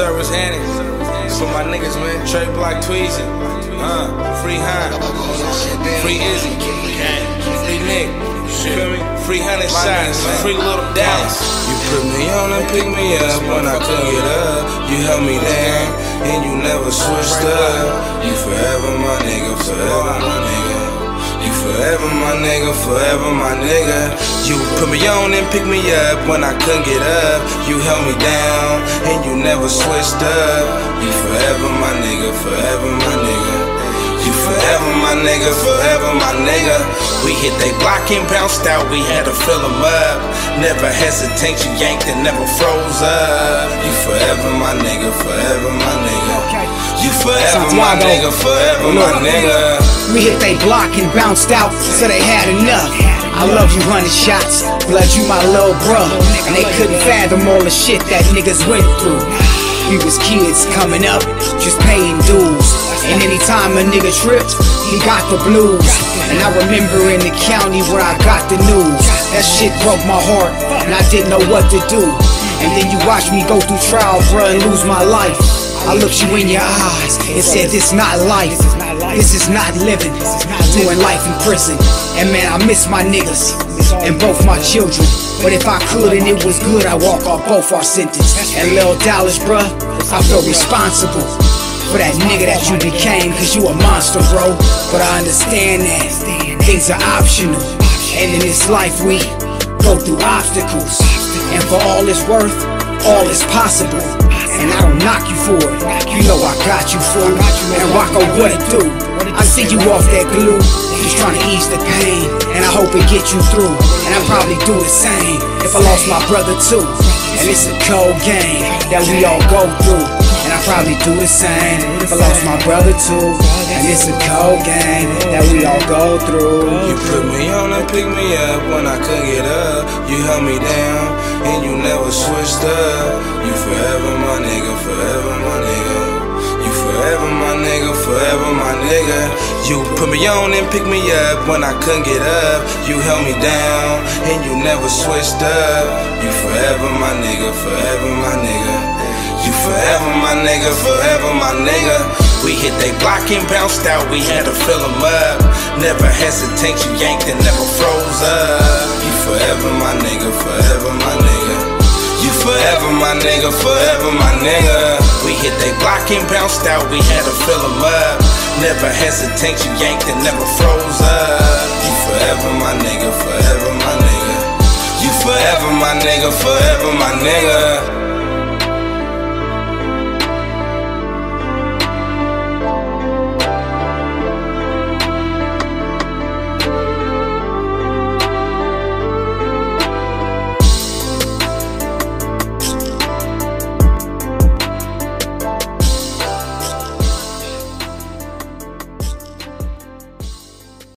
Service Handy. For my niggas, man. Trey Block Tweezy. Uh, free Hein. Free Izzy. Free Nick. Feel me? Free hundred shots. Free little Dallas. You put me on and pick me up when I couldn't get up. You held me down and you never switched up. You forever my nigga, forever my nigga. You forever my nigga, forever my nigga. You put me on and pick me up when I couldn't get up. You held me down and you never switched up. You forever my nigga, forever my nigga. You forever my nigga, forever my nigga. We hit they block and bounced out, we had to fill them up. Never hesitate, you yanked and never froze up. You forever my nigga, forever my nigga. You forever my nigga, forever my nigga. We hit they block and bounced out, so they had enough. I love you, hundred shots. Blood, you my little bro. And they couldn't fathom all the shit that niggas went through. We was kids coming up, just paying dues. And anytime a nigga tripped, he got the blues. And I remember in the county where I got the news. That shit broke my heart, and I didn't know what to do. And then you watch me go through trial, and lose my life. I looked you in your eyes and said, This not life. This is not living. Doing life in prison. And man, I miss my niggas and both my children. But if I could and it was good, I walk off both our sentence. And Lil Dallas, bruh, I feel responsible for that nigga that you became, cause you a monster, bro. But I understand that things are optional. And in this life, we go through obstacles. And for all it's worth, all is possible. And I don't knock you for it. You know I got you for it. And Rocco, what it do? I see you off that glue. Just trying to ease the pain. And I hope it gets you through. And I probably do the same if I lost my brother too. And it's a cold game that we all go through. And I probably do the same if I lost my brother too. And it's a cold game that we all go through. You put me on and pick me up when I couldn't get up. You held me down and you never switched up. You forever forever my nigga. You forever my nigga, forever my nigga. You put me on and pick me up when I couldn't get up. You held me down and you never switched up. You forever my nigga, forever my nigga. You forever my nigga, forever my nigga. We hit they block and bounced out, we had to fill them up. Never hesitate, you yanked and never froze up. You forever my nigga, forever my nigga. Forever my nigga, forever my nigga. We hit they block and bounced out, we had to fill them up. Never hesitate, you yanked and never froze up. You forever my nigga, forever my nigga. You forever my nigga, forever my nigga.